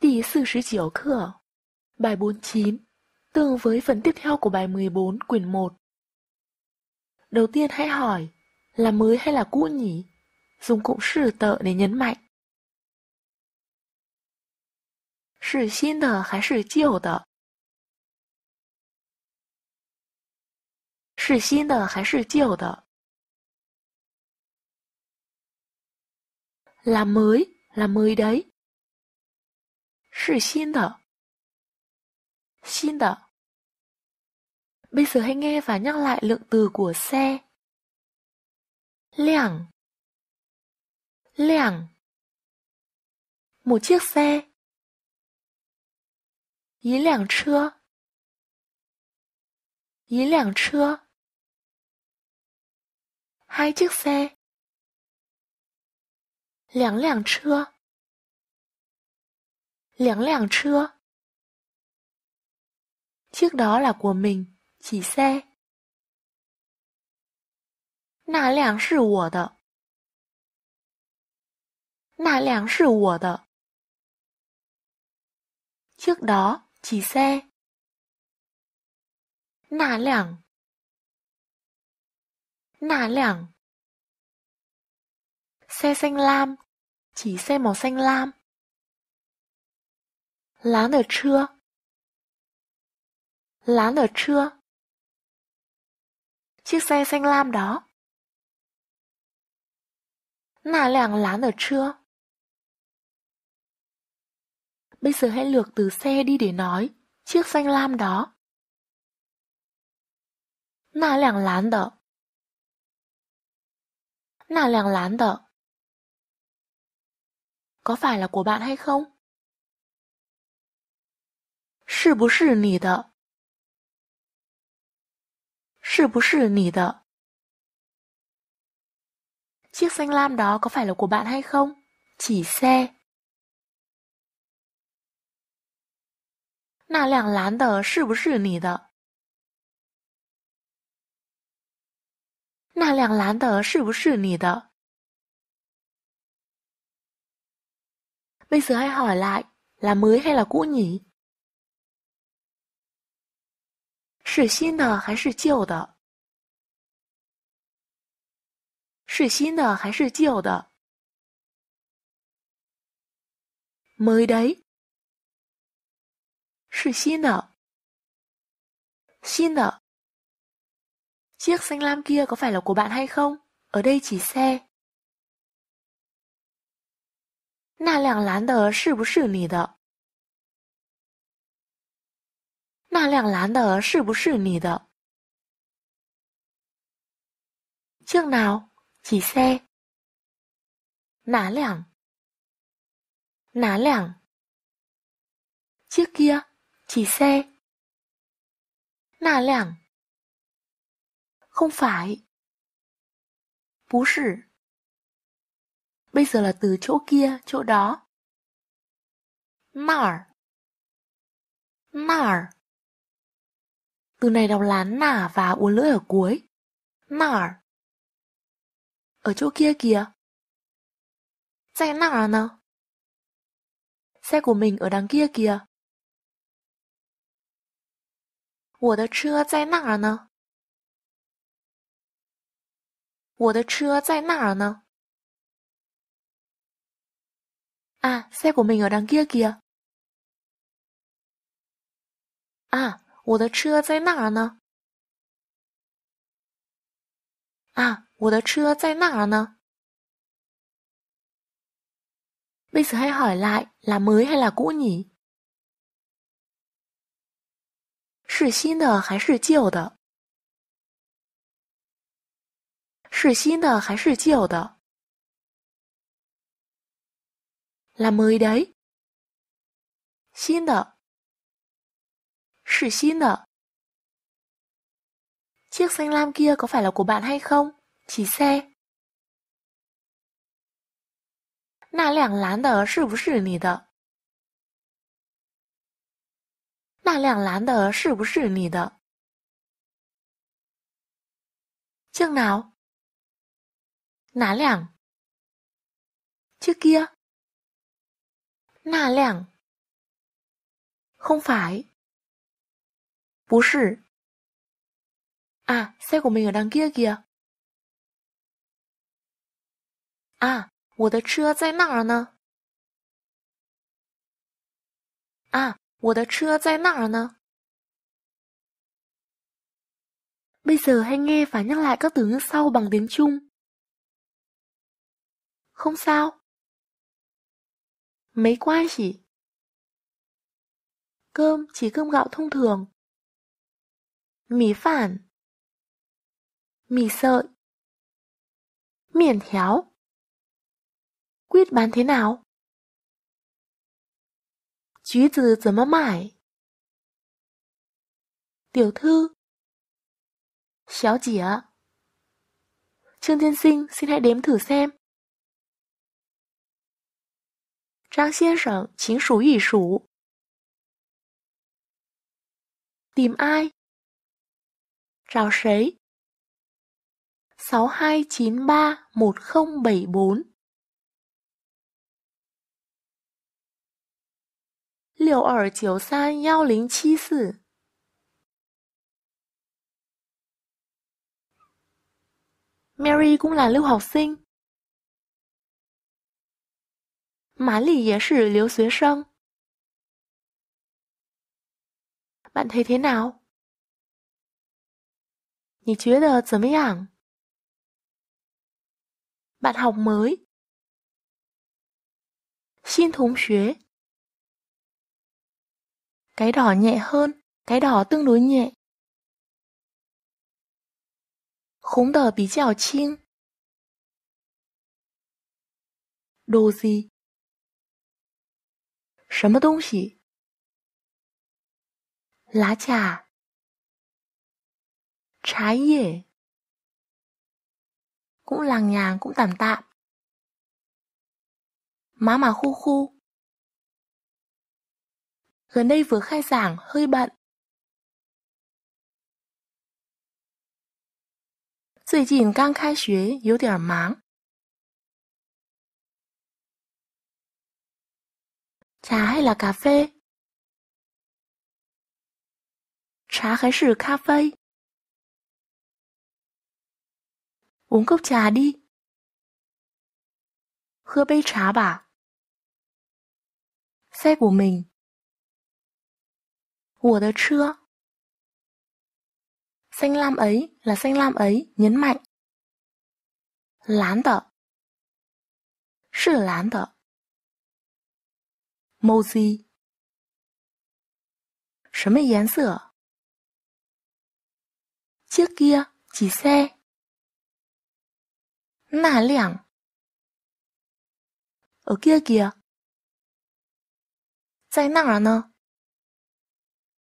Đi sư sử chiều khở. Bài 49, tương với phần tiếp theo của bài 14 quyển 1. Đầu tiên hãy hỏi, là mới hay là cũ nhỉ? Dùng cụm sư tợ để nhấn mạnh. 是新的还是旧的？是新的还是旧的？Là mới, là mới đấy. 是新的，新的。Bây giờ hãy nghe và nhắc lại lượng từ của xe. Lẻng, lẻng. Một chiếc xe. 一辆车，一辆车。Hai chiếc xe. 两辆车， liếng lẻng chưa? Chiếc đó là của mình, chỉ xe. Nà lẻng sư của đợ. Nà lẻng sư của đợ. Chiếc đó, chỉ xe. Nà lẻng. Nà lẻng. Xe xanh lam, chỉ xe màu xanh lam. Lán ở trưa. Lán ở trưa. Chiếc xe xanh lam đó. Nà làng lán ở trưa. Bây giờ hãy lược từ xe đi để nói chiếc xanh lam đó. Nà làng lán đỡ. Nà làng lán đỡ. Có phải là của bạn hay không? 是不是你的？是不是你的？Chiếc xanh lam đó có phải là của bạn hay không? Chỉ xe. 那辆蓝的是不是你的？那辆蓝的是不是你的？Bây giờ hãy hỏi lại, là mới hay là cũ nhỉ? 是新的还是旧的？是新的还是旧的？Mới đấy. 是新的，新的。Chiếc xanh lam kia có phải là của bạn hay không? Ở đây chỉ xe. 那辆蓝的是不是你的？ 那辆蓝的是不是你的？Chiếc nào? Chỉ xe. 哪辆？哪辆？Chiếc kia, chỉ xe. 那辆 Không phải. 不是 Bây giờ là từ chỗ kia, chỗ đó. 那儿那儿 Từ này đọc là nà và uốn lưỡi ở cuối. Nà Ở chỗ kia kìa. Tại nà nè. Xe của mình ở đằng kia kìa. 我的车在那儿呢。我的车在那儿呢。À, xe của mình ở đằng kia kìa. À, 我的车在那儿呢。À, 我的车在那儿呢。Bây giờ hãy hỏi lại là mới hay là cũ nhỉ? 是新的还是旧的？是新的还是旧的？Là mới đấy. 新的，是新的。Chiếc xanh lam kia có phải là của bạn hay không? Chỉ xe. 那辆蓝的是不是你的？那辆蓝的是不是你的？Chiếc nào? 哪辆？Chiếc kia. 那辆 Không phải. 不是. À, xe của mình ở đằng kia kìa. À, 我的车在那儿呢。À, 我的车在那儿呢。Bây giờ hãy nghe và nhắc lại các từ ngữ sau bằng tiếng Trung. Không sao. Mấy quan chỉ. Cơm chỉ cơm gạo thông thường. mì phản, mì sợi, miền théo, Quyết bán thế nào? Chứ từ giờ mà mải. Tiểu thư Xéo chỉa Trương Thiên Sinh xin hãy đếm thử xem Trang Xiên Sẩn chính số ủy sủ Tìm ai? 找谁？sáu hai chín ba một không bảy bốn 六二九三幺零七四。Mary cũng là lưu học sinh. Mã Lì 也是留学生. Bạn thấy thế nào? 你觉得怎么样? Bạn học mới. Xin同学. Cái đỏ nhẹ hơn, cái đỏ tương đối nhẹ. 红的比较轻。đồ gì？什么东西？lá trà， trái dễ. Cũng làng nhàng cũng tạm tạm. Má mà khu khu. Gần đây vừa khai giảng, hơi bận. Dì chỉnh căng khai xuế, yếu điểm máng. Trà hay là cà phê? Trà hay là cà phê? ？uống cốc trà đi. Hơ杯trà bà. Xe của mình. 我的车。Xanh lam ấy là xanh lam ấy, nhấn mạnh. Lán tờ. Sư lán tờ. Màu gì? 什么颜色？Chiếc kia, chỉ xe. Nà lạng. Ở kia kìa. Tại nào nữa?